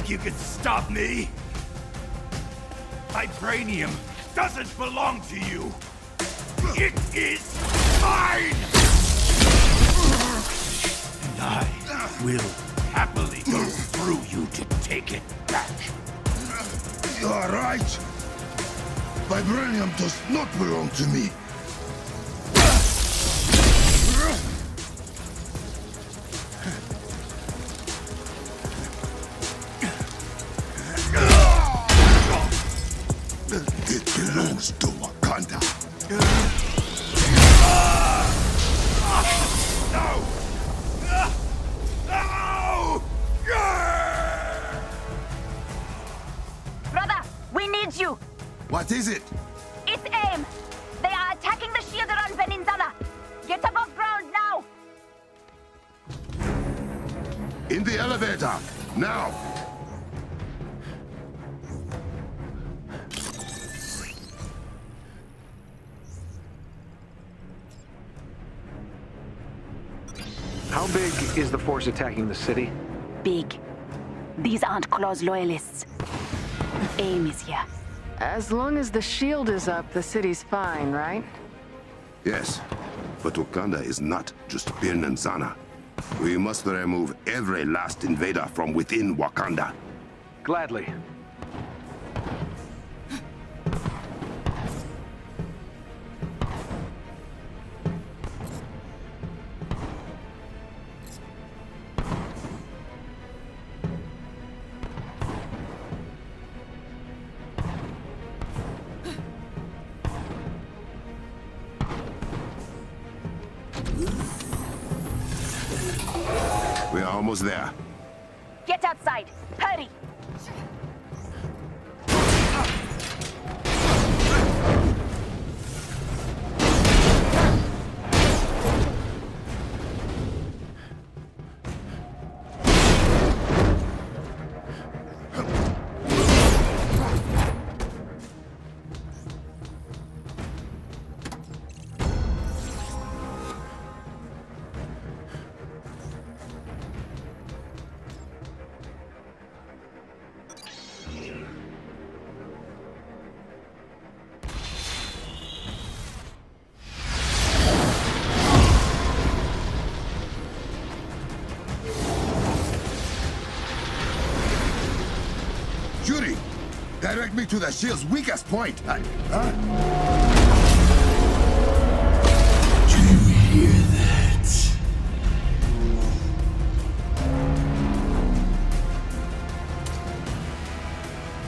can stop me? Vibranium doesn't belong to you. It is mine! And I will happily go through you to take it back. You are right. Vibranium does not belong to me. What is it? It's AIM. They are attacking the shield around Birnin Zana. Get above ground now. In the elevator! Now! How big is the force attacking the city? Big. These aren't Klaw's loyalists. AIM is here. As long as the shield is up, the city's fine, right? Yes, but Wakanda is not just Birnin Zana. We must remove every last invader from within Wakanda. Gladly. We are almost there. Get outside. Hurry. Shuri! Direct me to the shield's weakest point! I, huh? Do you hear that?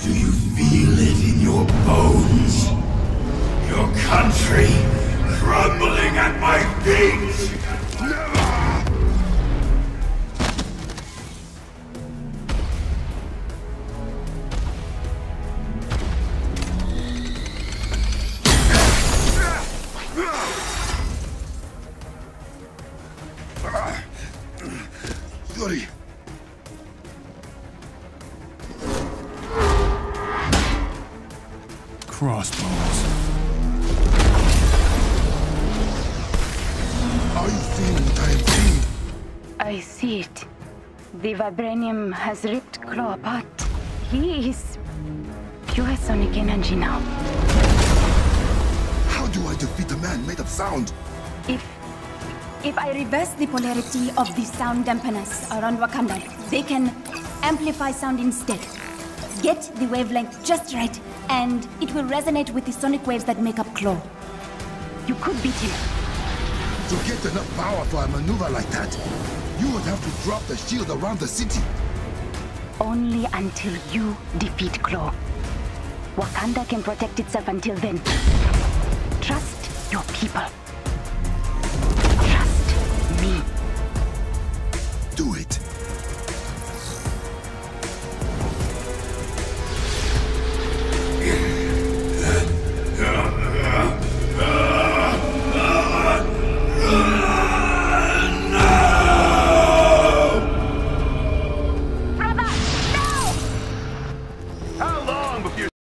Do you feel it in your bones? Your country crumbling at my feet? Never! Shuri! Crossbones. Are you seeing what I am seeing? I see it. The vibranium has ripped Klaw apart. He is pure sonic energy now. How do I defeat a man made of sound? If if I reverse the polarity of the sound dampeners around Wakanda, they can amplify sound instead. Get the wavelength just right, and it will resonate with the sonic waves that make up Klaw. You could beat him. To get enough power for a maneuver like that, you would have to drop the shield around the city. Only until you defeat Klaw. Wakanda can protect itself until then. Trust your people.